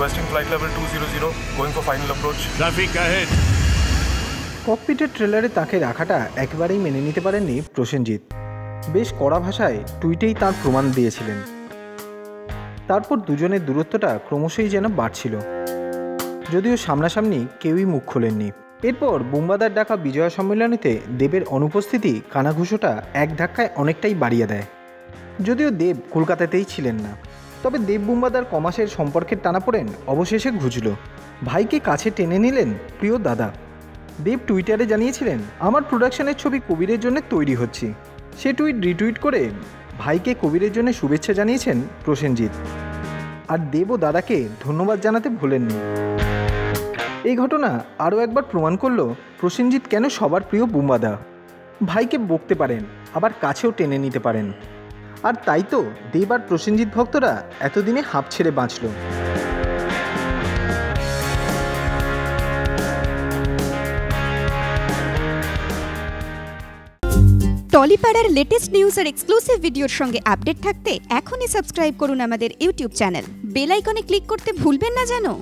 flight level 200, going for final approach. Traffic ahead. ককপিটের ট্রেলারে তাকে রাখাটা একেবারেই মেনে নিতে পারেননি প্রসেনজিৎ। বেশ কড়া ভাষায় টুইটেই তার প্রমাণ দিয়েছিলেন। তারপর দুজনের দূরত্বটা ক্রমশই যেন বাড়ছিল। যদিও সামনাসামনি কেউই মুখ খোলেননি। এরপর বুম্বাদার ডাকা বিজয়া সম্মেলনীতে দেবের অনুপস্থিতি কানাঘুষোটা এক ধাক্কায় অনেকটাই বাড়িয়ে দেয়। যদিও দেব কলকাতাতেই ছিলেন না। তবে দেব বুম্বাদার কমাসের সম্পর্কের টানাপোড়েন অবশেষে ঘুচল। ভাইকে কাছে টেনে নিলেন প্রিয় দাদা। দেব টুইটারে জানিয়েছিলেন, আমার প্রোডাকশনের ছবি কবিরের জন্য তৈরি হচ্ছি। সে টুইট রিটুইট করে ভাইকে কবিরের জন্য শুভেচ্ছা জানিয়েছেন প্রসেনজিৎ। আর দেব ও দাদাকে ধন্যবাদ জানাতে ভোলেননি। এই ঘটনা আরও একবার প্রমাণ করল প্রসেনজিৎ কেন সবার প্রিয় বুম্বাদা। ভাইকে বকতে পারেন, আবার কাছেও টেনে নিতে পারেন। আর তাই তো দেব আর প্রসেনজিৎ ভক্তরা এতদিনে হাঁপ ছেড়ে বাঁচল। টলিপাড়ার লেটেস্ট নিউজ আর এক্সক্লুসিভ ভিডিওর সঙ্গে আপডেট থাকতে এখনই সাবস্ক্রাইব করুন আমাদের ইউটিউব চ্যানেল। বেল আইকনে ক্লিক করতে ভুলবেন না জানো